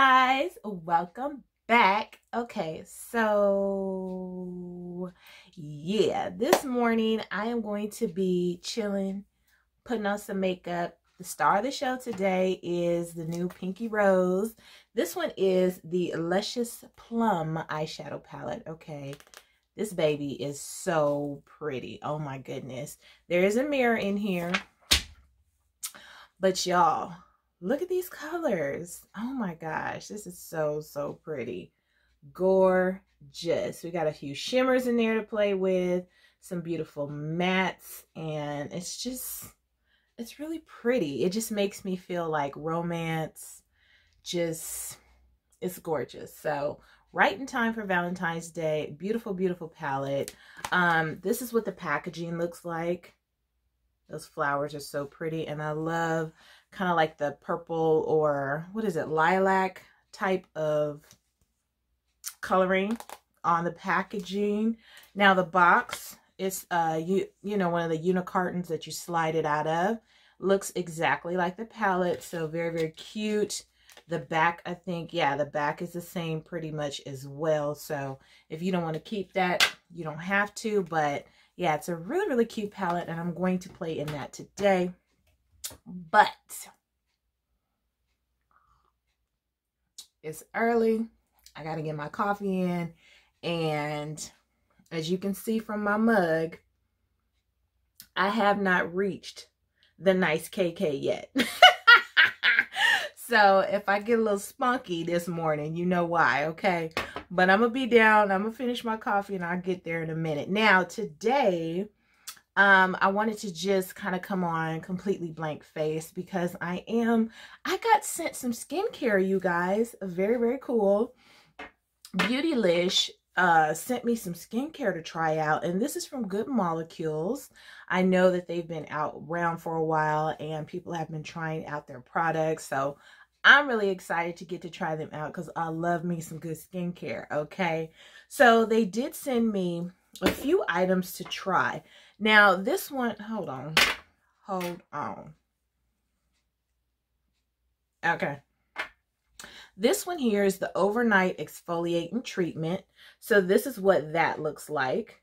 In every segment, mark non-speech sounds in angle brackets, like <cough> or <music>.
guys, welcome back. Okay, so yeah, this morning I am going to be chilling, putting on some makeup. The star of the show today is the new Pinky Rose. This one is the Luscious Plum eyeshadow palette. Okay, this baby is so pretty. Oh my goodness. There is a mirror in here. But y'all, look at these colors. Oh my gosh, this is so, so pretty. Gorgeous. We got a few shimmers in there to play with, some beautiful mattes, and it's just, it's really pretty. It just makes me feel like romance. Just, it's gorgeous. So right in time for Valentine's Day. Beautiful, beautiful palette. Um, this is what the packaging looks like. Those flowers are so pretty. And I love kind of like the purple or what is it, lilac type of coloring on the packaging. Now the box is, uh, you, you know, one of the unicartons that you slide it out of. Looks exactly like the palette. So very, very cute. The back, I think, yeah, the back is the same pretty much as well. So if you don't want to keep that, you don't have to. But yeah, it's a really, really cute palette. And I'm going to play in that today. But it's early. I got to get my coffee in. And as you can see from my mug, I have not reached the nice KK yet. <laughs> so if I get a little spunky this morning, you know why, okay? But I'm going to be down. I'm going to finish my coffee and I'll get there in a minute. Now, today um, I wanted to just kind of come on completely blank face because I am, I got sent some skincare, you guys. Very, very cool. Beautylish uh, sent me some skincare to try out, and this is from Good Molecules. I know that they've been out around for a while, and people have been trying out their products, so I'm really excited to get to try them out because I love me some good skincare, okay? So they did send me a few items to try. Now, this one, hold on. Hold on. Okay. This one here is the overnight exfoliating treatment. So this is what that looks like.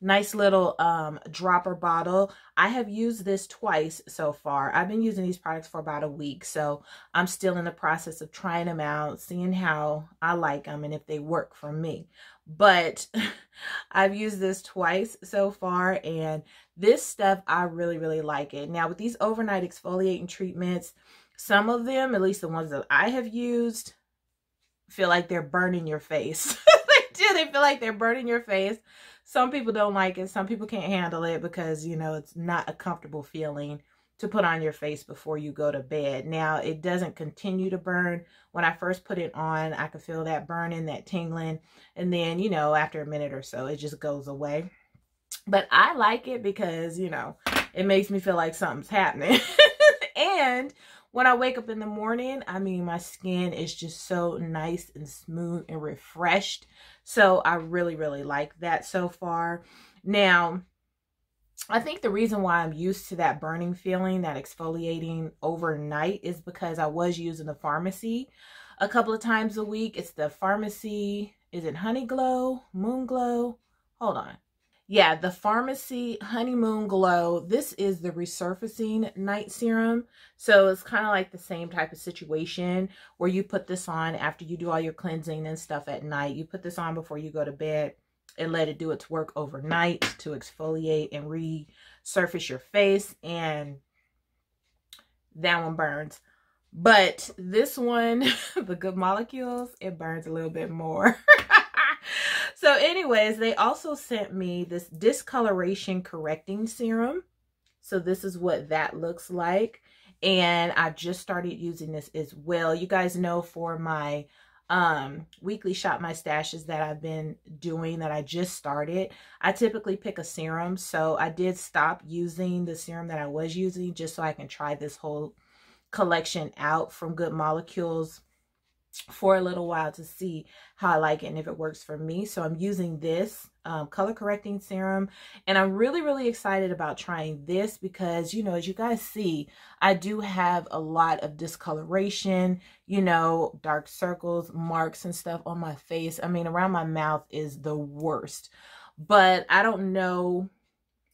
Nice little um, dropper bottle. I have used this twice so far. I've been using these products for about a week. So I'm still in the process of trying them out, seeing how I like them and if they work for me but <laughs> I've used this twice so far and this stuff I really really like it now with these overnight exfoliating treatments some of them at least the ones that I have used feel like they're burning your face <laughs> <laughs> do they feel like they're burning your face some people don't like it some people can't handle it because you know it's not a comfortable feeling to put on your face before you go to bed. Now, it doesn't continue to burn. When I first put it on, I could feel that burning, that tingling. And then, you know, after a minute or so, it just goes away. But I like it because, you know, it makes me feel like something's happening. <laughs> and when I wake up in the morning, I mean, my skin is just so nice and smooth and refreshed. So I really, really like that so far. Now, I think the reason why I'm used to that burning feeling, that exfoliating overnight, is because I was using the Farmacy a couple of times a week. It's the Farmacy, is it Honey Glow, Moon Glow? Hold on. Yeah, the Farmacy Honeymoon Glow. This is the resurfacing night serum. So it's kind of like the same type of situation where you put this on after you do all your cleansing and stuff at night. You put this on before you go to bed and let it do its work overnight to exfoliate and resurface your face and that one burns but this one <laughs> the good molecules it burns a little bit more <laughs> so anyways they also sent me this discoloration correcting serum. So this is what that looks like. And i just started using this as well. You guys know for my um weekly shop my stashes that I've been doing that I just started I typically pick a serum. So I did stop using the serum that I was using just so I can try this whole collection out from Good Molecules for a little while to see how I like it and if it works for me. So I'm using this um, color correcting serum and I'm really, really excited about trying this because, you know, as you guys see, I do have a lot of discoloration, you know, dark circles, marks and stuff on my face. I mean, around my mouth is the worst, but I don't know,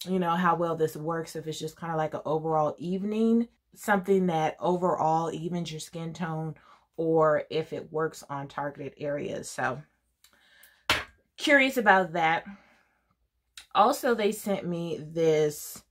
you know, how well this works if it's just kind of like an overall evening, something that overall evens your skin tone or if it works on targeted areas. So curious about that. Also, they sent me this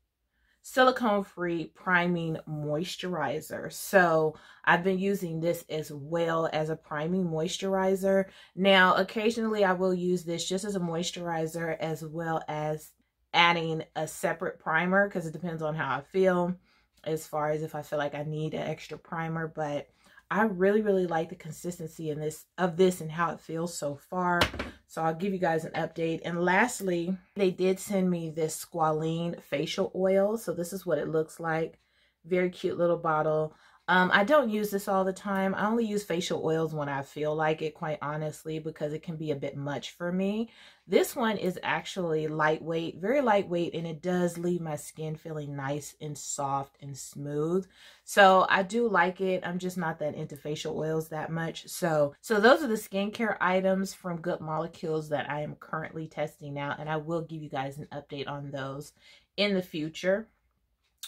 silicone-free priming moisturizer. So I've been using this as well as a priming moisturizer. Now, occasionally I will use this just as a moisturizer as well as adding a separate primer because it depends on how I feel as far as if I feel like I need an extra primer. But I really, really like the consistency in this of this and how it feels so far. So I'll give you guys an update. And lastly, they did send me this Squalane facial oil. So this is what it looks like. Very cute little bottle. Um, I don't use this all the time. I only use facial oils when I feel like it, quite honestly, because it can be a bit much for me. This one is actually lightweight, very lightweight, and it does leave my skin feeling nice and soft and smooth. So I do like it. I'm just not that into facial oils that much. So, so those are the skincare items from Good Molecules that I am currently testing out, and I will give you guys an update on those in the future.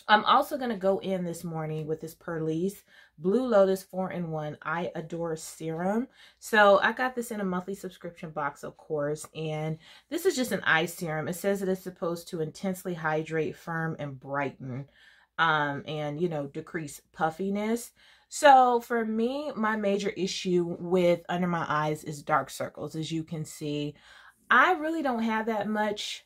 I'm also going to go in this morning with this Purlisse Blue Lotus 4-in-1 I Adore Serum. So I got this in a monthly subscription box, of course, and this is just an eye serum. It says that it's supposed to intensely hydrate, firm, and brighten, um, and, you know, decrease puffiness. So for me, my major issue with under my eyes is dark circles, as you can see. I really don't have that much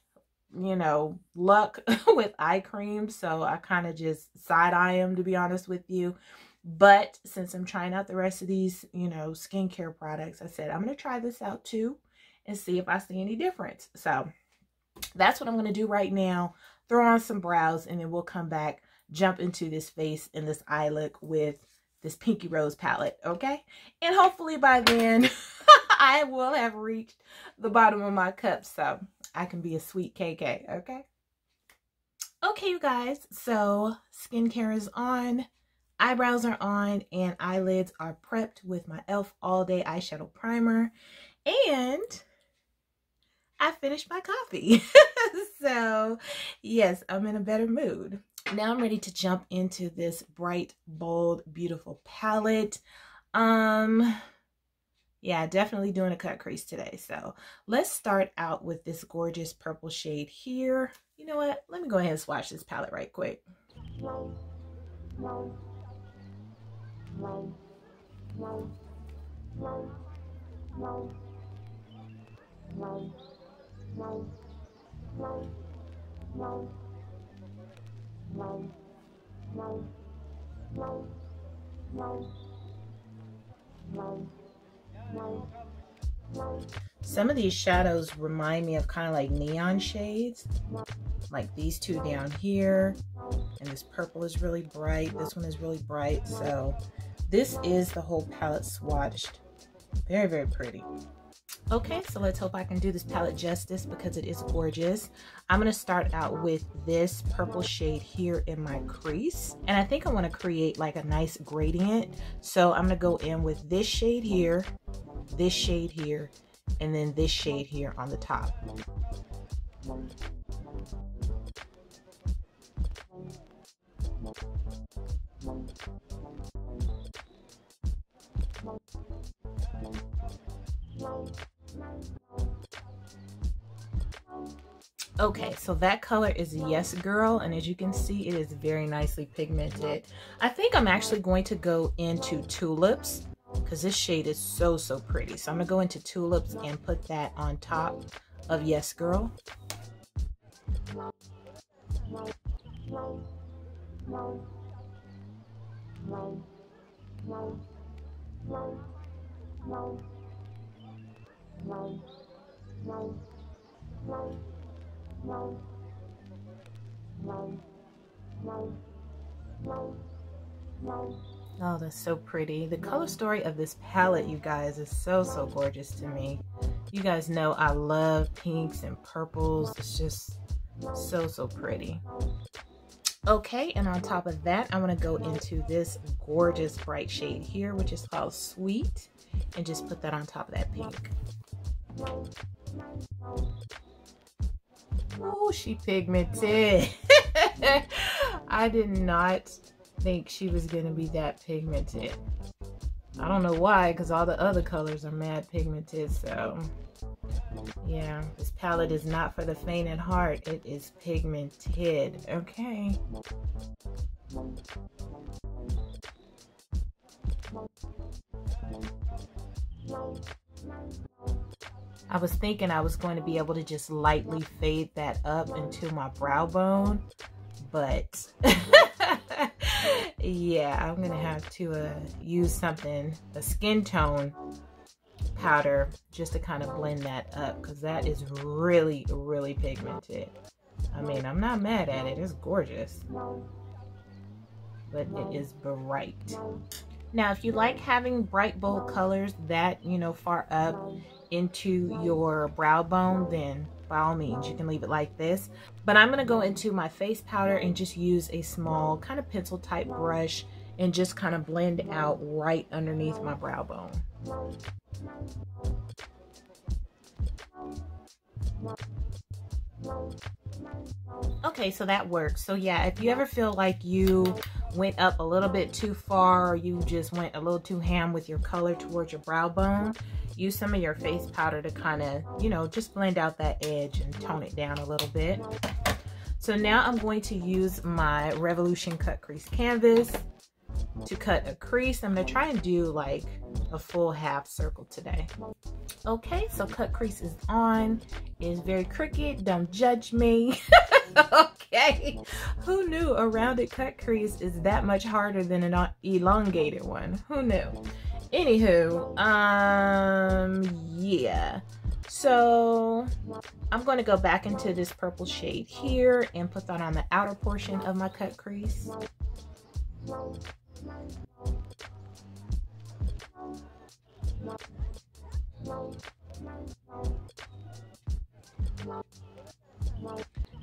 you know, luck <laughs> with eye cream. So I kind of just side eye them to be honest with you. But since I'm trying out the rest of these, you know, skincare products, I said, I'm going to try this out too and see if I see any difference. So that's what I'm going to do right now. Throw on some brows and then we'll come back, jump into this face and this eye look with this Pinky Rose palette, okay? And hopefully by then, <laughs> I will have reached the bottom of my cup. So I can be a sweet KK, okay? Okay, you guys, so skincare is on, eyebrows are on, and eyelids are prepped with my e.l.f. All Day Eyeshadow Primer. And I finished my coffee. <laughs> so, yes, I'm in a better mood. Now I'm ready to jump into this bright, bold, beautiful palette. Um, yeah, definitely doing a cut crease today. So let's start out with this gorgeous purple shade here. You know what? Let me go ahead and swatch this palette right quick. Some of these shadows remind me of kind of like neon shades, like these two down here. And this purple is really bright. This one is really bright. So this is the whole palette swatched. Very, very pretty. Okay, so let's hope I can do this palette justice because it is gorgeous. I'm going to start out with this purple shade here in my crease. And I think I want to create like a nice gradient. So I'm going to go in with this shade here, this shade here, and then this shade here on the top. Okay, so that color is Yes Girl, and as you can see, it is very nicely pigmented. I think I'm actually going to go into Tulips because this shade is so, so pretty. So I'm going to go into Tulips and put that on top of Yes Girl. Oh, that's so pretty. The color story of this palette, you guys, is so, so gorgeous to me. You guys know I love pinks and purples. It's just so, so pretty. Okay, and on top of that, I want to go into this gorgeous bright shade here, which is called Sweet, and just put that on top of that pink. Oh, she pigmented. <laughs> I did not think she was going to be that pigmented. I don't know why, because all the other colors are mad pigmented, so yeah, this palette is not for the faint at heart. It is pigmented, okay? I was thinking I was going to be able to just lightly fade that up into my brow bone, but <laughs> yeah, I'm going to have to uh, use something, a skin tone powder, just to kind of blend that up because that is really, really pigmented. I mean, I'm not mad at it. It's gorgeous. But it is bright. Now, if you like having bright, bold colors that, you know, far up into your brow bone, then by all means, you can leave it like this. But I'm going to go into my face powder and just use a small kind of pencil type brush and just kind of blend out right underneath my brow bone. Okay, so that works. So yeah, if you ever feel like you went up a little bit too far you just went a little too ham with your color towards your brow bone, use some of your face powder to kind of, you know, just blend out that edge and tone it down a little bit. So now I'm going to use my Revolution Cut Crease Canvas to cut a crease. I'm to try and do like a full half circle today. Okay, so cut crease is on. It's very crooked. Don't judge me. <laughs> okay. Who knew a rounded cut crease is that much harder than an elongated one? Who knew? Anywho, um, yeah. So I'm going to go back into this purple shade here and put that on the outer portion of my cut crease.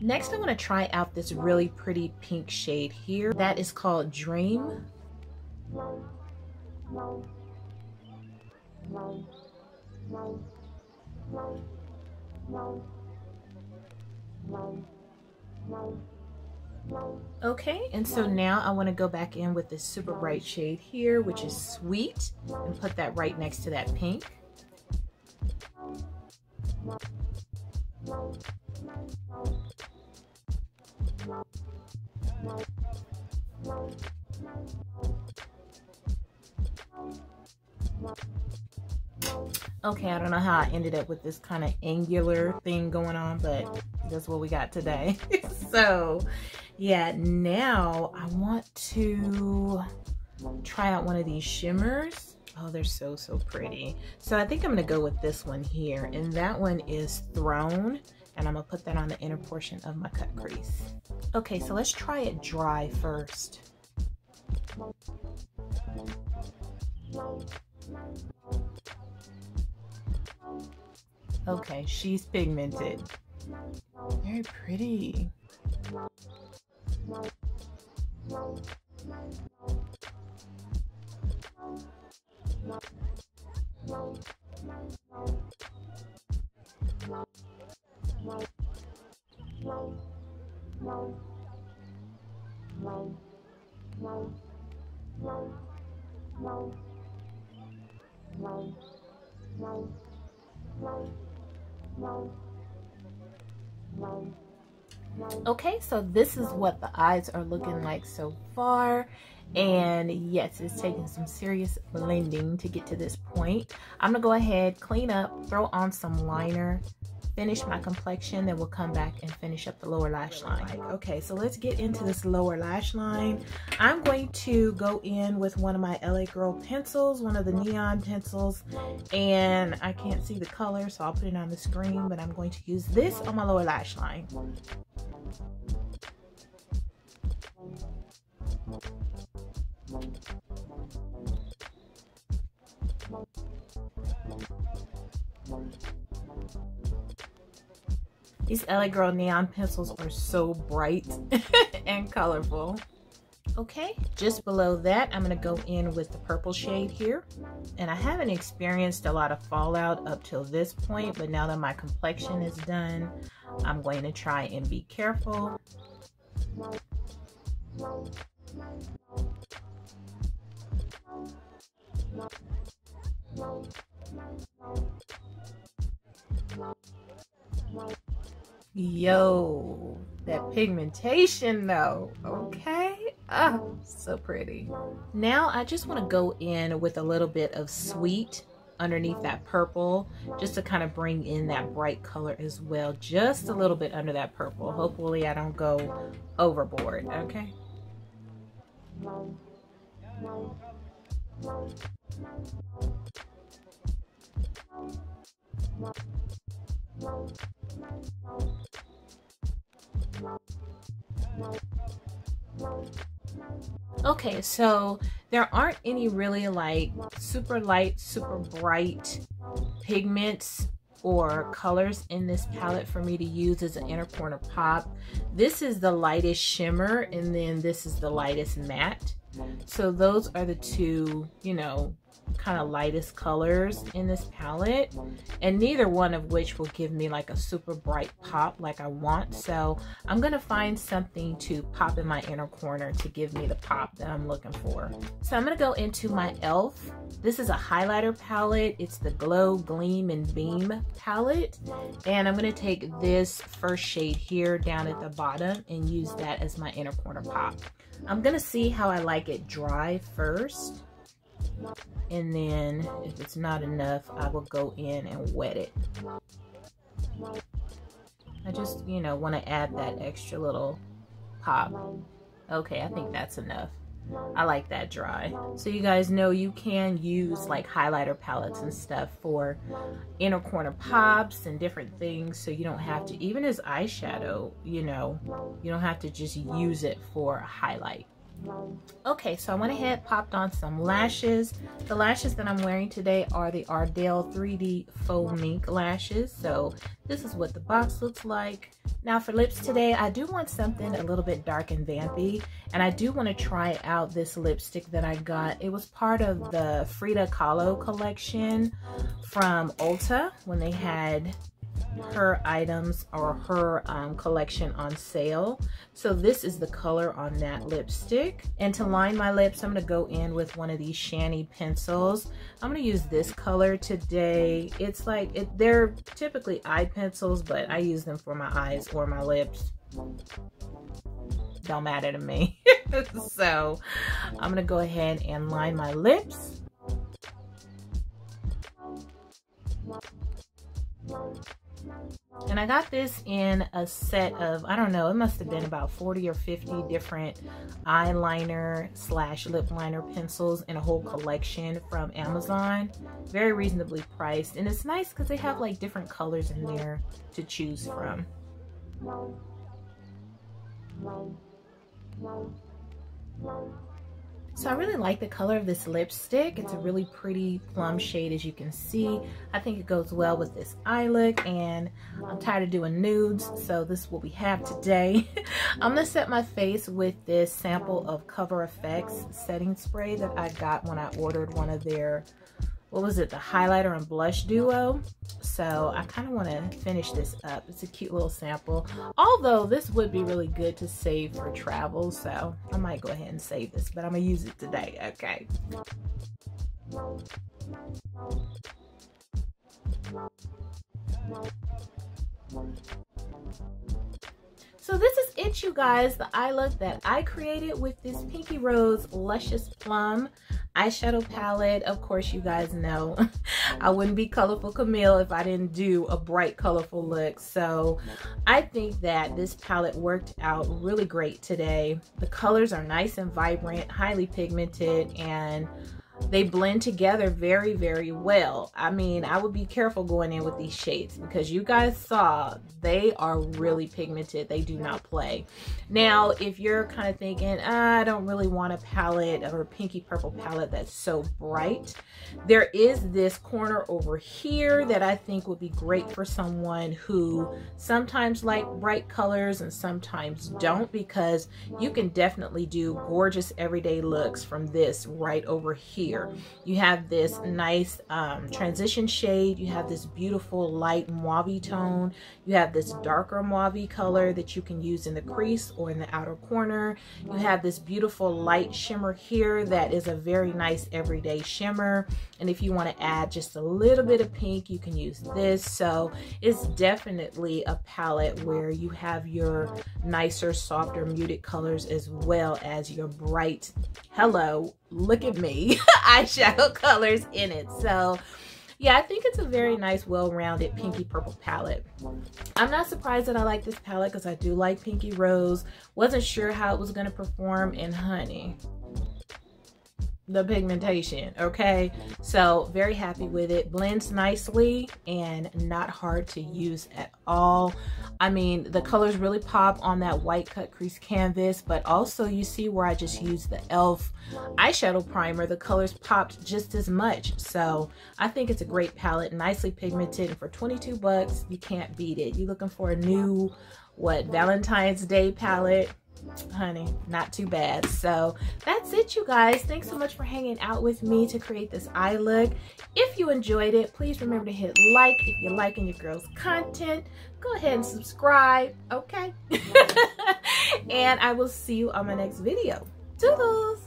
Next, I want to try out this really pretty pink shade here. That is called Dream. Okay, and so now I want to go back in with this super bright shade here, which is Sweet, and put that right next to that pink. Okay, I don't know how I ended up with this kind of angular thing going on, but that's what we got today. <laughs> so, yeah, now I want to try out one of these shimmers. Oh, they're so, so pretty. So I think I'm to go with this one here. And that one is Throne. And I'm to put that on the inner portion of my cut crease. Okay, so let's try it dry first. Okay, she's pigmented. Very pretty. Bye. Okay, so this is what the eyes are looking like so far. And yes, it's taking some serious blending to get to this point. I'm gonna go ahead, clean up, throw on some liner, finish my complexion, then we'll come back and finish up the lower lash line. Okay, so let's get into this lower lash line. I'm going to go in with one of my LA Girl pencils, one of the neon pencils, and I can't see the color, so I'll put it on the screen, but I'm going to use this on my lower lash line. These LA Girl neon pencils are so bright <laughs> and colorful. Okay, just below that, I'm gonna go in with the purple shade here. And I haven't experienced a lot of fallout up till this point, but now that my complexion is done, I'm going to try and be careful. Yo, that pigmentation though, okay? Oh, so pretty. Now I just want to go in with a little bit of sweet underneath that purple just to kind of bring in that bright color as well. Just a little bit under that purple. Hopefully I don't go overboard, okay? Okay, so there aren't any really like super light, super bright pigments or colors in this palette for me to use as an inner corner pop. This is the lightest shimmer and then this is the lightest matte. So those are the two, you know, kind of lightest colors in this palette and neither one of which will give me like a super bright pop like I want. So I'm gonna find something to pop in my inner corner to give me the pop that I'm looking for. So I'm gonna go into my e.l.f. this is a highlighter palette. It's the glow gleam and beam palette. And I'm gonna take this first shade here down at the bottom and use that as my inner corner pop. I'm gonna see how I like it dry first and then if it's not enough I will go in and wet it I just you know want to add that extra little pop okay I think that's enough I like that dry. So you guys know you can use like highlighter palettes and stuff for inner corner pops and different things. So you don't have to, even as eyeshadow, you know, you don't have to just use it for highlight. Okay, so I went ahead, popped on some lashes. The lashes that I'm wearing today are the Ardell 3D Faux Mink lashes. So this is what the box looks like. Now for lips today, I do want something a little bit dark and vampy. And I do want to try out this lipstick that I got. It was part of the Frida Kahlo collection from Ulta when they had her items or her um, collection on sale. So this is the color on that lipstick. And to line my lips, I'm gonna go in with one of these Shany pencils. I'm gonna use this color today. It's like, it, they're typically eye pencils, but I use them for my eyes or my lips. Don't matter to me. <laughs> so I'm gonna go ahead and line my lips. And I got this in a set of, I don't know, it must have been about 40 or 50 different eyeliner slash lip liner pencils in a whole collection from Amazon. Very reasonably priced. And it's nice because they have like different colors in there to choose from. So I really like the color of this lipstick. It's a really pretty plum shade as you can see. I think it goes well with this eye look and I'm tired of doing nudes so this is what we have today. <laughs> I'm going to set my face with this sample of Cover FX setting spray that I got when I ordered one of their what was it, the highlighter and blush duo. So I kind of want to finish this up. It's a cute little sample. Although this would be really good to save for travel. So I might go ahead and save this, but I'm going to use it today. Okay. So this is it, you guys, the eye look that I created with this Pinky Rose Luscious Plum eyeshadow palette. Of course, you guys know <laughs> I wouldn't be Kolorful Kalmele if I didn't do a bright, colorful look. So I think that this palette worked out really great today. The colors are nice and vibrant, highly pigmented, and they blend together very, very well. I mean, I would be careful going in with these shades because you guys saw they are really pigmented. They do not play. Now, if you're kind of thinking, I don't really want a palette or a pinky purple palette that's so bright, there is this corner over here that I think would be great for someone who sometimes like bright colors and sometimes don't because you can definitely do gorgeous everyday looks from this right over here. You have this nice um, transition shade. You have this beautiful light mauve tone. You have this darker mauve color that you can use in the crease or in the outer corner. You have this beautiful light shimmer here that is a very nice everyday shimmer. And if you want to add just a little bit of pink, you can use this. So it's definitely a palette where you have your nicer, softer, muted colors as well as your bright, hello, look at me, <laughs> eyeshadow <laughs> colors in it. So yeah, I think it's a very nice, well-rounded pinky purple palette. I'm not surprised that I like this palette because I do like Pinky Rose. Wasn't sure how it was going to perform in Honey the pigmentation okay? So very happy with it. Blends nicely and not hard to use at all. I mean the colors really pop on that white cut crease canvas but also you see where I just used the e.l.f. eyeshadow primer the colors popped just as much. So I think it's a great palette nicely pigmented and for 22 bucks you can't beat it. You looking for a new what Valentine's Day palette honey not too bad. So that's it you guys. Thanks so much for hanging out with me to create this eye look. If you enjoyed it please remember to hit like. If you're liking your girl's content go ahead and subscribe okay? <laughs> And i will see you on my next video. Toodles!